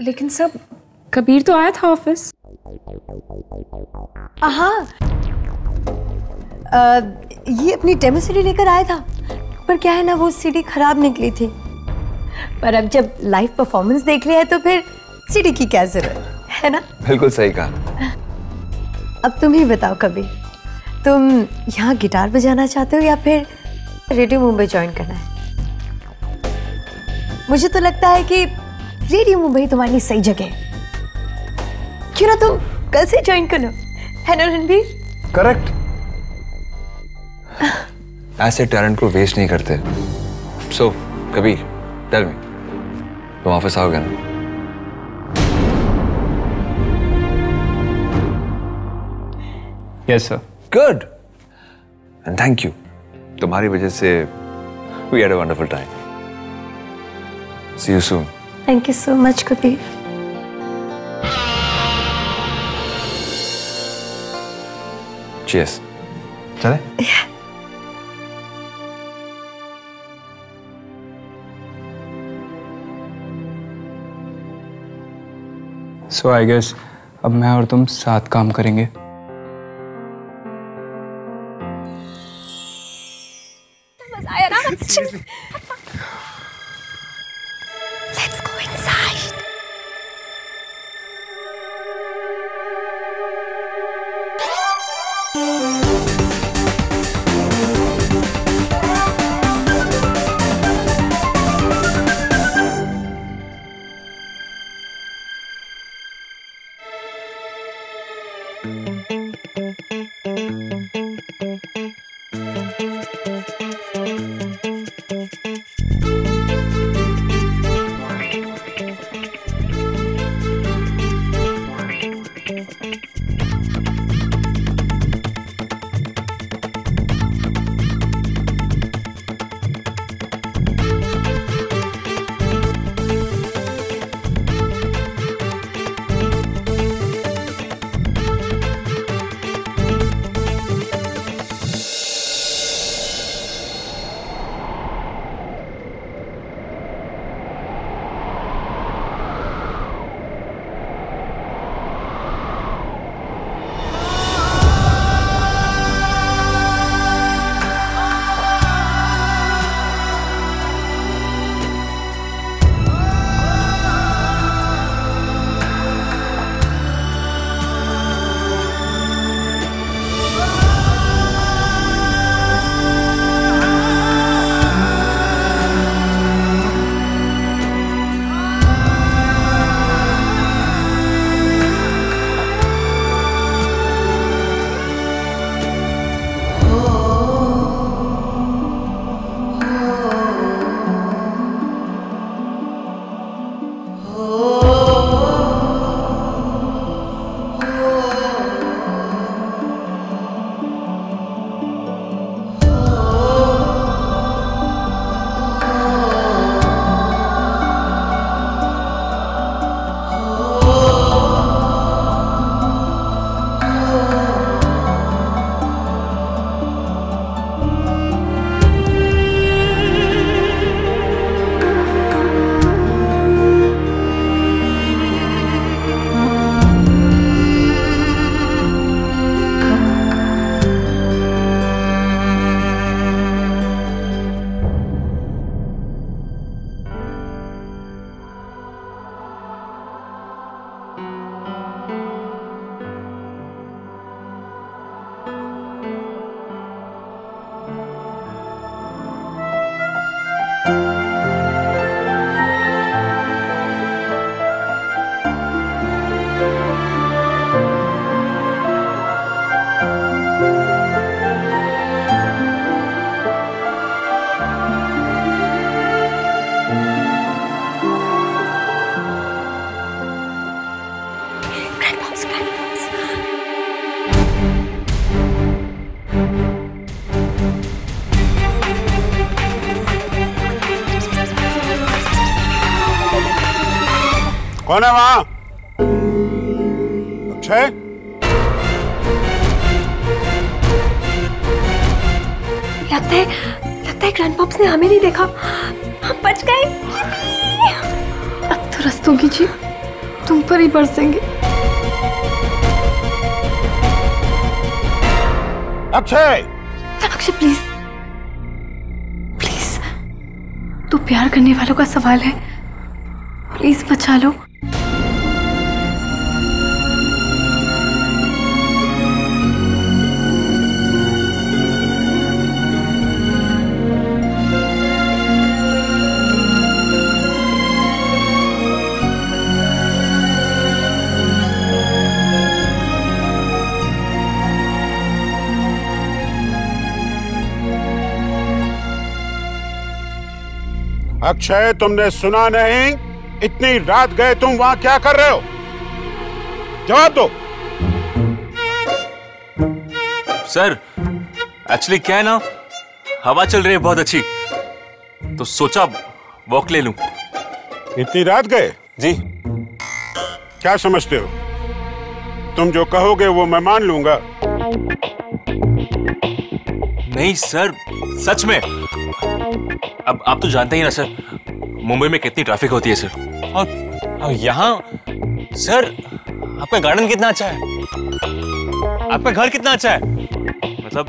लेकिन सब कबीर तो आया था ऑफ़िस। हाँ ये अपनी डेमो सीडी लेकर आया था पर क्या है ना वो सीडी खराब निकली थी। पर अब जब लाइव परफॉर्मेंस देख लिया है तो फिर सीडी की क्या ज़रूरत है ना? बिल्कुल सही कहा। अब तुम ही बताओ कभी तुम यहाँ गिटार बजाना चाहते हो या फिर रेडियो मुंबई ज्वाइन करना है? मुझे तो लगता है कि रेडियो मुंबई तुम्हारे सही जगह। है क्यों ना तुम कल से ज्वाइन कर लो। है ना रणबीर? करेक्ट ऐसे टैलेंट को वेस्ट नहीं करते। सो so, कभी टेल मी तुम ऑफ़िस आओगे ना? Yes sir good and thank you तुम्हारी वजह से we had a wonderful time see you soon thank you so much Kabir cheers चले? सो आई गेस अब मैं और तुम साथ काम करेंगे। कौन है वहाँ। अक्षय? लगता है लगता है ग्रैंड पॉप्स ने हमें नहीं देखा। हम बच गए। अब तो रस्तों की जी तुम पर ही बरसेंगे। अक्षय! अक्षय प्लीज़ प्लीज़ तू प्यार करने वालों का सवाल है। प्लीज़ बचा लो। अक्षय तुमने सुना नहीं? इतनी रात गए तुम वहाँ क्या कर रहे हो? जवाब दो। सर एक्चुअली क्या है ना? हवा चल रही है बहुत अच्छी। तो सोचा वॉक ले लूँ। इतनी रात गए? जी। क्या समझते हो? तुम जो कहोगे वो मैं मान लूँगा। नहीं सर सच में। अब आप तो जानते ही ना सर मुंबई में कितनी ट्रैफ़िक होती है सर। और, और यहाँ सर आपका गार्डन कितना अच्छा है? आपका घर कितना अच्छा है? मतलब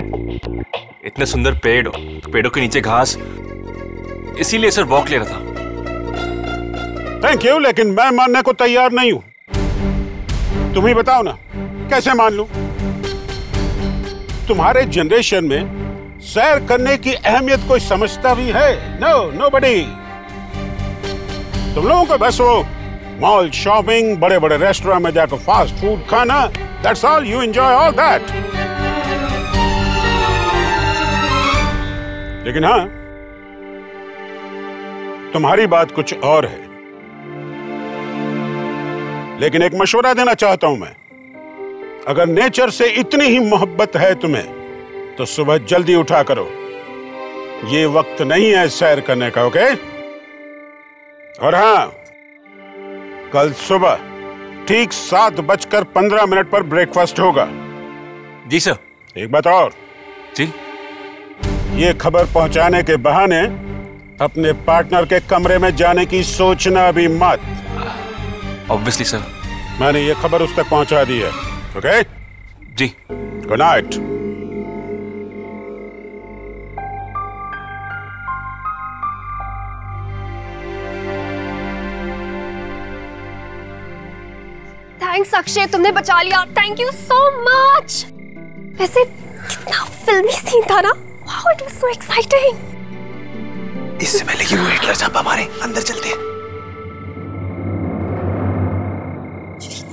इतने सुंदर पेड़ पेड़ों के नीचे घास। इसीलिए सर वॉक ले रहा था। थैंक यू लेकिन मैं मानने को तैयार नहीं हूँ। तुम ही बताओ ना कैसे मान लू? तुम्हारे जनरेशन में सैर करने की अहमियत कोई समझता भी है? नो नो बडी तुम लोगों को बस वो मॉल शॉपिंग बड़े बड़े रेस्टोरेंट में जाकर फास्ट फ़ूड खाना that's all you enjoy all that लेकिन हाँ तुम्हारी बात कुछ और है। लेकिन एक मशवरा देना चाहता हूँ मैं। अगर नेचर से इतनी ही मोहब्बत है तुम्हें तो सुबह जल्दी उठा करो। ये वक्त नहीं है सैर करने का ओके? और हाँ कल सुबह ठीक सात बजकर पंद्रह मिनट पर ब्रेकफास्ट होगा। जी सर। एक बात और। जी। ये खबर पहुँचाने के बहाने अपने पार्टनर के कमरे में जाने की सोचना भी मत। ऑब्वियसली सर मैंने ये खबर उस तक पहुँचा दी है ओके? जी। गुड नाइट थैंक्स अक्षय तुमने बचा लिया। थैंक यू सो मच वैसे कितना फिल्मी सीन था ना। Wow it was so exciting इससे पहले कि वो हिटलर छापा मारे अंदर चलते हैं। जल्दी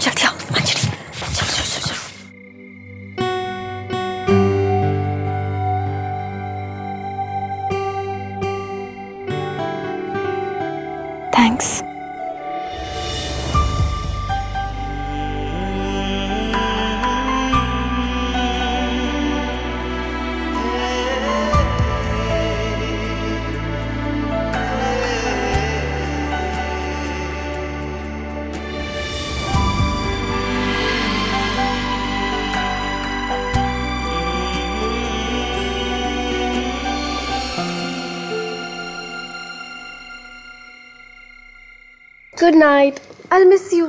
good night I miss you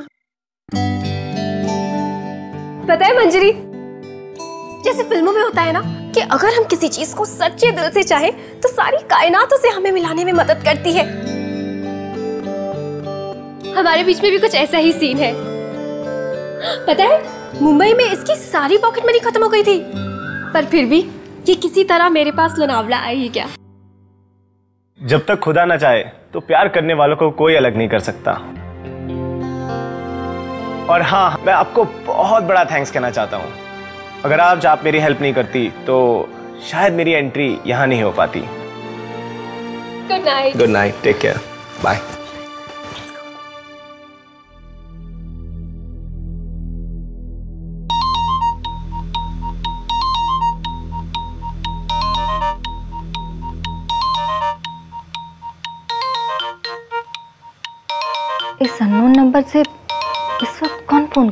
पता है मंजरी, जैसे फ़िल्मों में होता है ना, कि अगर हम किसी चीज़ को सच्चे दिल से चाहें तो सारी कायनात उसे हमें मिलाने में मदद करती है। हमारे बीच में भी कुछ ऐसा ही सीन है। पता है, मुंबई में इसकी सारी पॉकेट मनी खत्म हो गई थी। पर फिर भी, ये किसी तरह मेरे पास लोनावला आई क्या? जब तक खुदा ना चाहे तो प्यार करने वालों को कोई अलग नहीं कर सकता। और हाँ मैं आपको बहुत बड़ा थैंक्स कहना चाहता हूँ। अगर आप आप मेरी हेल्प नहीं करती तो शायद मेरी एंट्री यहाँ नहीं हो पाती। Good night good night take care bye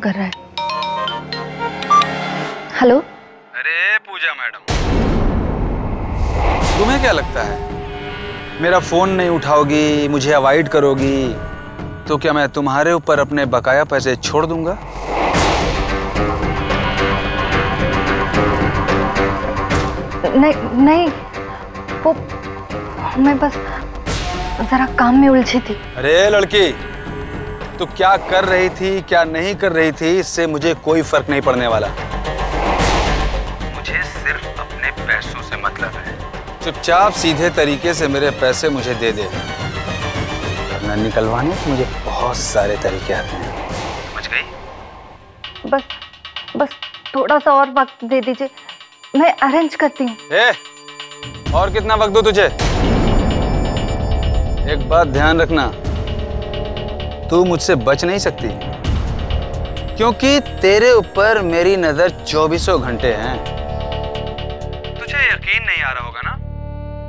कर रहा है। हेलो? अरे पूजा मैडम। तुम्हें क्या लगता है? मेरा फ़ोन नहीं उठाओगी मुझे अवॉइड करोगी तो क्या मैं तुम्हारे ऊपर अपने बकाया पैसे छोड़ दूँगा? नहीं नहीं वो मैं बस जरा काम में उलझी थी। अरे लड़की तू क्या कर रही थी क्या नहीं कर रही थी इससे मुझे कोई फ़र्क नहीं पड़ने वाला। मुझे सिर्फ़ अपने पैसों से मतलब है। चुपचाप सीधे तरीके से मेरे पैसे मुझे दे दे। वरना निकलवाने के मुझे बहुत सारे तरीके आते हैं। समझ गई? बस बस थोड़ा सा और वक्त दे दीजिए। मैं अरेंज करती हूँ। और कितना वक्त दो तुझे? एक बात ध्यान रखना तू मुझसे बच नहीं सकती। क्योंकि तेरे ऊपर मेरी नज़र चौबीसों घंटे है। तुझे यकीन नहीं आ रहा होगा ना?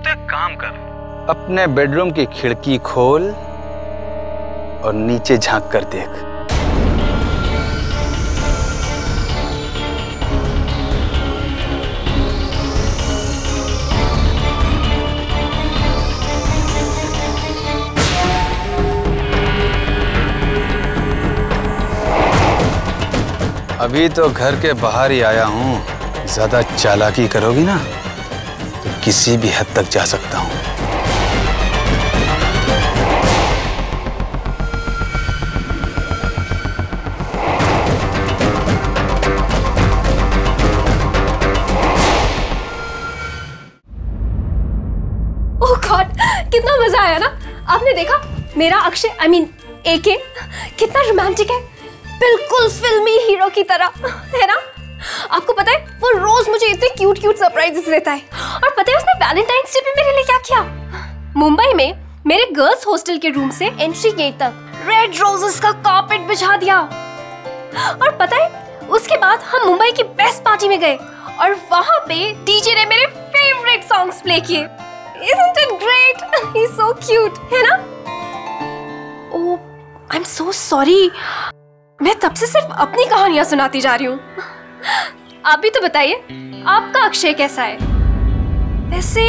तो एक काम कर। अपने बेडरूम की खिड़की खोल और नीचे झाँक कर देख। अभी तो घर के बाहर ही आया हूँ। ज़्यादा चालाकी करोगी ना तो किसी भी हद तक जा सकता हूँ। कितना मज़ा आया ना। आपने देखा, मेरा अक्षय आई मीन एके कितना रोमांटिक है। बिल्कुल फिल्मी हीरो की तरह है ना आपको पता है वो रोज मुझे इतने क्यूट क्यूट सरप्राइजेस देता है और पता है उसने वैलेंटाइंस डे पे मेरे लिए क्या किया मुंबई में मेरे गर्ल्स हॉस्टल के रूम से एंट्री गेट तक रेड रोजेस का कारपेट बिछा दिया और पता है उसके बाद हम मुंबई की बेस्ट पार्टी में गए और वहाँ पे डीजे ने मेरे फेवरेट सॉन्ग्स प्ले किए Isn't it great? He's so cute, है ना? Oh, I'm so sorry. मैं तब से सिर्फ़ अपनी कहानियाँ सुनाती जा रही हूँ। आप भी तो बताइए, आपका अक्षय कैसा है? वैसे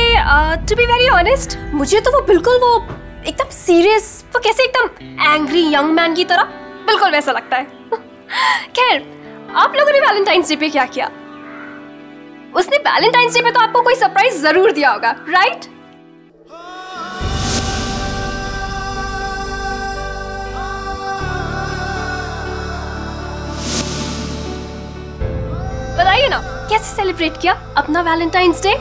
टू बी वेरी ऑनेस्ट मुझे तो वो बिल्कुल वो एकदम सीरियस वो कैसे एकदम एंग्री यंग मैन की तरह बिल्कुल वैसा लगता है। खैर, आप लोगों ने वैलेंटाइंस डे पे क्या किया? उसने वैलेंटाइंस डे पे तो आपको कोई सरप्राइज़ ज़रूर दिया होगा राइट कैसे सेलिब्रेट किया? अपना वैलेंटाइंस डे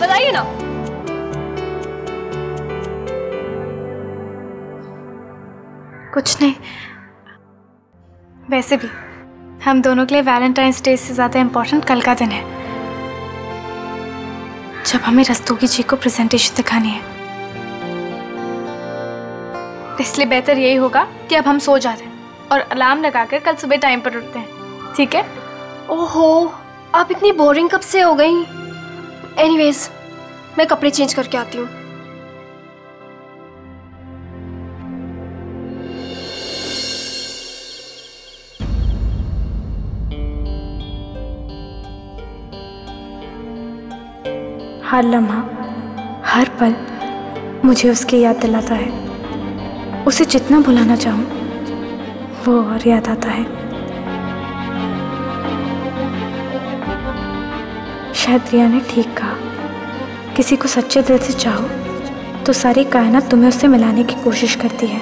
बताइए ना। कुछ नहीं। वैसे भी, हम दोनों के लिए वैलेंटाइंस डे से ज़्यादा इम्पोर्टेंट कल का दिन है। जब हमें रस्तोगी जी को प्रेजेंटेशन दिखानी है। इसलिए बेहतर यही होगा कि अब हम सो जाते हैं और अलार्म लगाकर कल सुबह टाइम पर उठते हैं। ठीक है? ओहो, आप इतनी बोरिंग कब से हो गई? एनीवेज मैं कपड़े चेंज करके आती हूँ। हर लम्हा, हर पल मुझे उसकी याद दिलाता है। उसे जितना भुलाना चाहूँ, वो और याद आता है। शायद रिया ने ठीक कहा, किसी को सच्चे दिल से चाहो तो सारी कायनात तुम्हें उससे मिलाने की कोशिश करती है।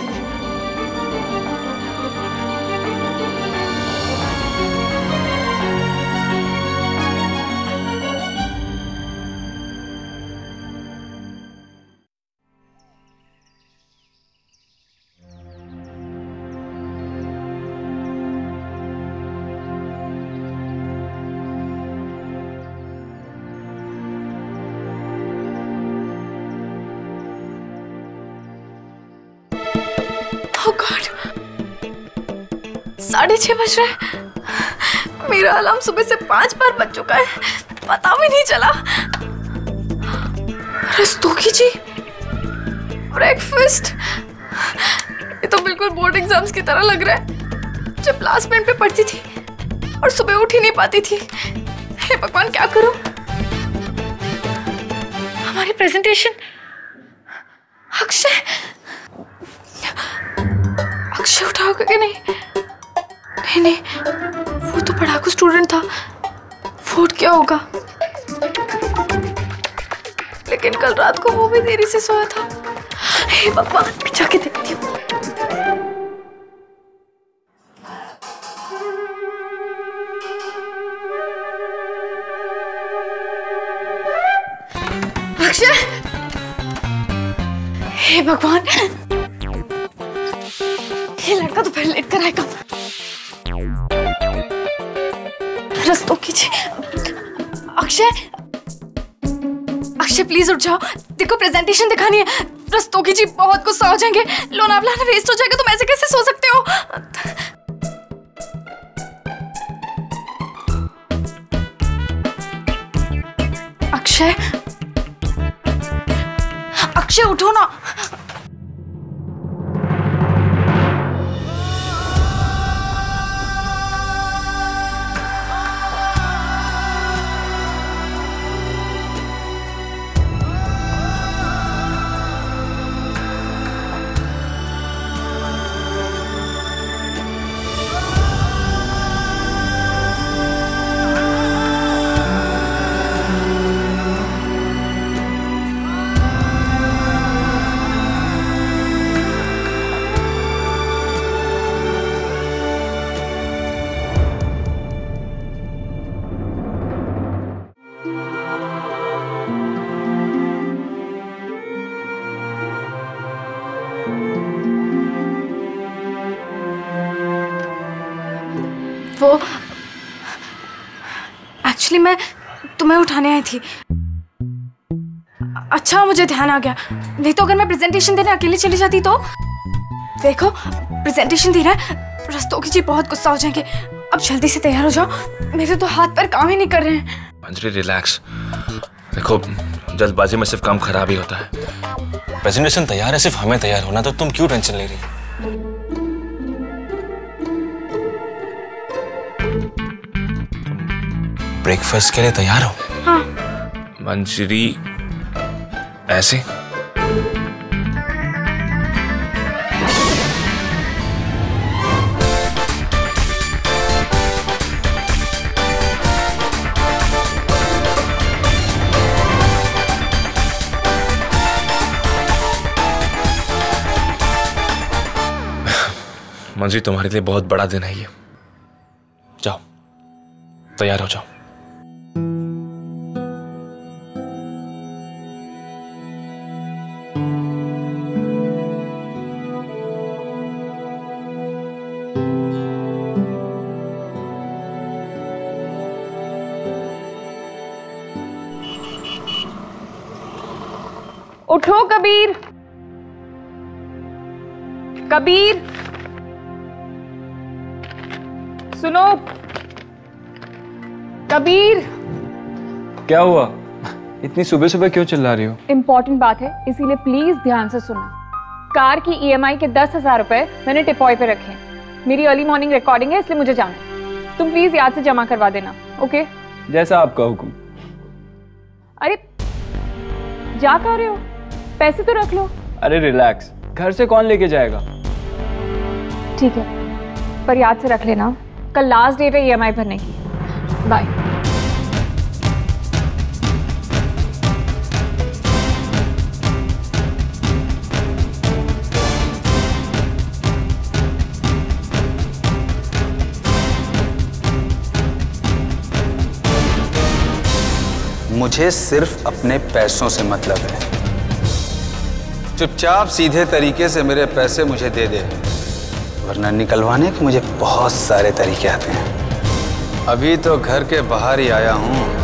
साढ़े छह बज रहे मेरा अलार्म सुबह से पाँच बार बज चुका है। पता भी नहीं चला। रस्तोगी जी ब्रेकफास्ट ये तो बिल्कुल बोर्ड एग्ज़ाम्स की तरह लग रहा है। जब लास्ट मिनट पे पढ़ती थी और सुबह उठ ही नहीं पाती थी। हे भगवान, क्या करूँ? हमारी प्रेजेंटेशन अक्षय। अक्षय उठाओगे कि नहीं? नहीं नहीं, वो तो पढ़ाकू स्टूडेंट था। फूट क्या होगा? लेकिन कल रात को वो भी देरी से सोया था। हे भगवान जाके देखती हूँ। हे भगवान! ये लड़का तो फिर लेट कर आएगा। रस्तों कीजिए अक्षय अक्षय प्लीज़ उठ जाओ। देखो प्रेजेंटेशन दिखानी है। रस्तों की जी, बहुत गुस्सा हो जाएँगे। लोनावला ना वेस्ट हो जाएगा, तुम ऐसे कैसे सो सकते हो? अक्षय अक्षय, उठो ना। एक्चुअली मैं तुम्हें उठाने आई थी। अच्छा मुझे ध्यान आ गया। नहीं तो अगर मैं प्रेजेंटेशन देने अकेली चली जाती तो? देखो प्रेजेंटेशन दे रहा है रस्तों की जी बहुत गुस्सा हो जाएँगे। अब जल्दी से तैयार हो जाओ। मेरे तो हाथ पर काम ही नहीं कर रहे हैं। रिलैक्स देखो, जल्दबाजी में सिर्फ़ काम खराब ही होता है। प्रेजेंटेशन तैयार है, सिर्फ़ हमें तैयार होना तो तुम क्यों टेंशन ले रही ब्रेकफास्ट के लिए तैयार हो? हाँ। मंजरी ऐसे। मंजरी तुम्हारे लिए बहुत बड़ा दिन है ये। जाओ तैयार हो जाओ। उठो कबीर। कबीर। सुनो। कबीर। क्या हुआ? इतनी सुबह सुबह क्यों चिल्ला रही हो? इंपॉर्टेंट बात है इसीलिए प्लीज़ ध्यान से सुनो। कार की ईएमआई के दस हज़ार रुपए मैंने टिपॉय पे रखे। हैं मेरी अर्ली मॉर्निंग रिकॉर्डिंग है इसलिए मुझे जाना तुम प्लीज़ याद से जमा करवा देना ओके जैसा आपका हुक्म। अरे जा कर रहे हो? पैसे तो रख लो। अरे रिलैक्स घर से कौन लेके जाएगा? ठीक है पर याद से रख लेना। कल लास्ट डेट है ईएमआई भरने की। बाय मुझे सिर्फ़ अपने पैसों से मतलब है। चुपचाप सीधे तरीके से मेरे पैसे मुझे दे दे। वरना निकलवाने के मुझे बहुत सारे तरीके आते हैं। अभी तो घर के बाहर ही आया हूँ।